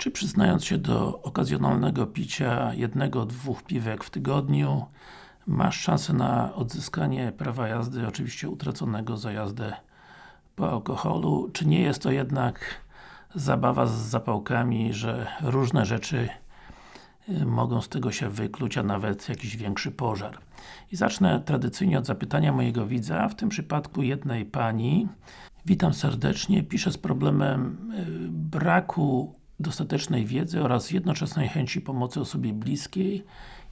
Czy przyznając się do okazjonalnego picia jednego, dwóch piwek w tygodniu masz szansę na odzyskanie prawa jazdy, oczywiście utraconego za jazdę po alkoholu? Czy nie jest to jednak zabawa z zapałkami, że różne rzeczy y, mogą z tego się wykluć, a nawet jakiś większy pożar. I zacznę tradycyjnie od zapytania mojego widza, w tym przypadku jednej pani. Witam serdecznie, piszę z problemem y, braku dostatecznej wiedzy oraz jednoczesnej chęci pomocy osobie bliskiej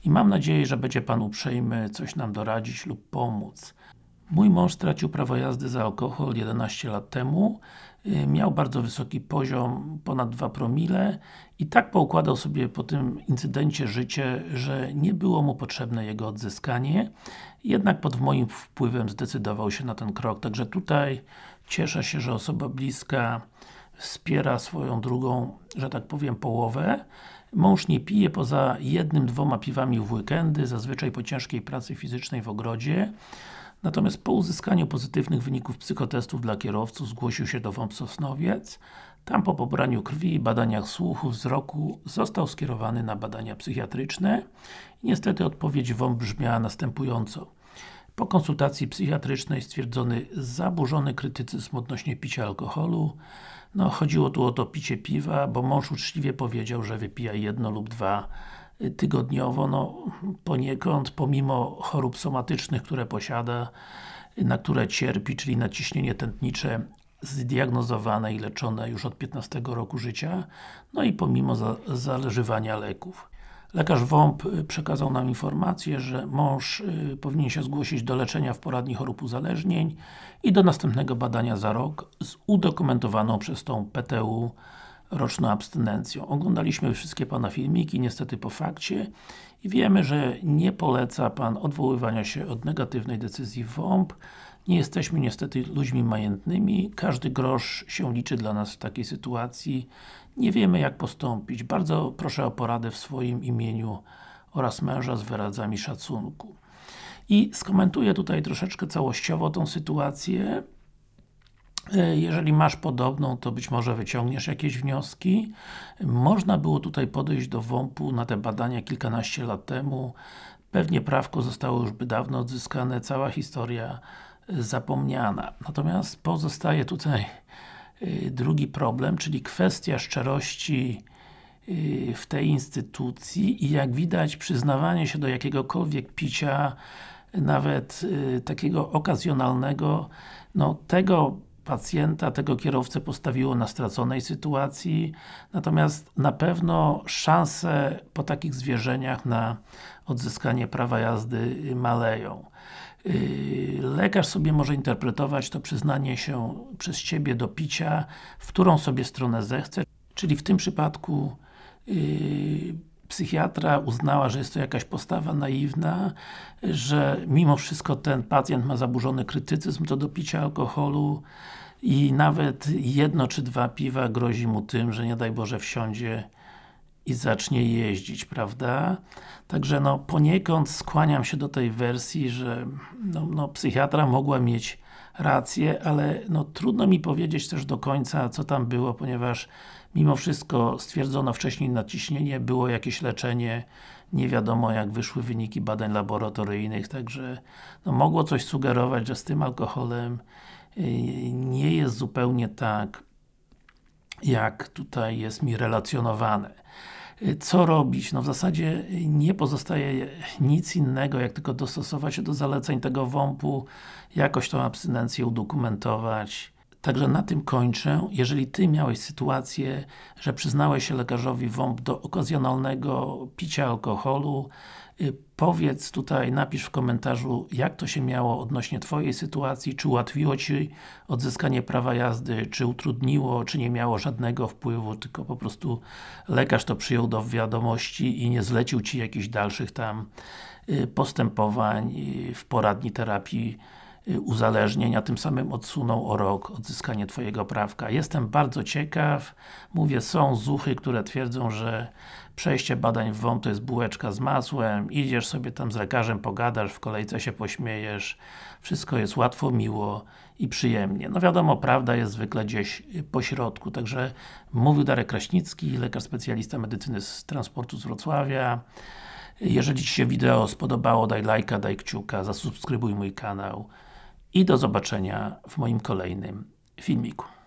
i mam nadzieję, że będzie Pan uprzejmy coś nam doradzić lub pomóc. Mój mąż stracił prawo jazdy za alkohol 11 lat temu y, miał bardzo wysoki poziom, ponad 2 promile i tak poukładał sobie po tym incydencie życie, że nie było mu potrzebne jego odzyskanie jednak pod moim wpływem zdecydował się na ten krok, także tutaj cieszę się, że osoba bliska wspiera swoją drugą, że tak powiem, połowę. Mąż nie pije poza jednym, dwoma piwami w weekendy, zazwyczaj po ciężkiej pracy fizycznej w ogrodzie. Natomiast po uzyskaniu pozytywnych wyników psychotestów dla kierowców zgłosił się do WOMP Sosnowiec. Tam po pobraniu krwi i badaniach słuchu, wzroku został skierowany na badania psychiatryczne. Niestety odpowiedź WOMP brzmiała następująco. Po konsultacji psychiatrycznej stwierdzony zaburzony krytycyzm odnośnie picia alkoholu. No, chodziło tu o to picie piwa, bo mąż uczciwie powiedział, że wypija jedno lub dwa tygodniowo, no poniekąd, pomimo chorób somatycznych, które posiada, na które cierpi, czyli naciśnienie tętnicze zdiagnozowane i leczone już od 15 roku życia, no i pomimo za, zależywania leków. Lekarz WOMP y, przekazał nam informację, że mąż y, powinien się zgłosić do leczenia w poradni chorób uzależnień i do następnego badania za rok z udokumentowaną przez tą PTU roczną abstynencją. Oglądaliśmy wszystkie Pana filmiki, niestety po fakcie i wiemy, że nie poleca Pan odwoływania się od negatywnej decyzji WOMP. Nie jesteśmy niestety ludźmi majętnymi, każdy grosz się liczy dla nas w takiej sytuacji. Nie wiemy jak postąpić. Bardzo proszę o poradę w swoim imieniu oraz męża z wyrazami szacunku. I skomentuję tutaj troszeczkę całościowo tą sytuację. E, jeżeli masz podobną, to być może wyciągniesz jakieś wnioski. Można było tutaj podejść do WOMP-u na te badania kilkanaście lat temu. Pewnie prawko zostało już by dawno odzyskane, cała historia zapomniana. Natomiast pozostaje tutaj y, drugi problem, czyli kwestia szczerości w tej instytucji i jak widać przyznawanie się do jakiegokolwiek picia nawet takiego okazjonalnego, no tego pacjenta, tego kierowcę postawiło na straconej sytuacji, natomiast na pewno szanse po takich zwierzeniach na odzyskanie prawa jazdy maleją. Yy, lekarz sobie może interpretować to przyznanie się przez Ciebie do picia, w którą sobie stronę zechce, czyli w tym przypadku yy, psychiatra uznała, że jest to jakaś postawa naiwna, że mimo wszystko ten pacjent ma zaburzony krytycyzm co do picia alkoholu i nawet jedno czy dwa piwa grozi mu tym, że nie daj Boże wsiądzie i zacznie jeździć, prawda? Także no, poniekąd skłaniam się do tej wersji, że no, no, psychiatra mogła mieć rację, ale no, trudno mi powiedzieć też do końca, co tam było, ponieważ mimo wszystko stwierdzono wcześniej naciśnienie, było jakieś leczenie, nie wiadomo jak wyszły wyniki badań laboratoryjnych, także no, mogło coś sugerować, że z tym alkoholem yy, nie jest zupełnie tak, jak tutaj jest mi relacjonowane. Co robić? No w zasadzie nie pozostaje nic innego, jak tylko dostosować się do zaleceń tego WOMP-u, jakoś tą abstynencję udokumentować. Także na tym kończę. Jeżeli Ty miałeś sytuację, że przyznałeś się lekarzowi WOMP do okazjonalnego picia alkoholu, Y, powiedz tutaj, napisz w komentarzu, jak to się miało odnośnie Twojej sytuacji, czy ułatwiło Ci odzyskanie prawa jazdy, czy utrudniło, czy nie miało żadnego wpływu, tylko po prostu lekarz to przyjął do wiadomości i nie zlecił Ci jakichś dalszych tam y, postępowań y, w poradni terapii uzależnień, a tym samym odsunął o rok odzyskanie Twojego prawka. Jestem bardzo ciekaw, mówię, są zuchy, które twierdzą, że przejście badań w WOMP to jest bułeczka z masłem, idziesz sobie tam z lekarzem, pogadasz, w kolejce się pośmiejesz, wszystko jest łatwo, miło i przyjemnie. No wiadomo, prawda jest zwykle gdzieś po środku, także mówił Darek Kraśnicki, lekarz specjalista medycyny z transportu z Wrocławia. Jeżeli Ci się wideo spodobało, daj lajka, daj kciuka, zasubskrybuj mój kanał i do zobaczenia w moim kolejnym filmiku.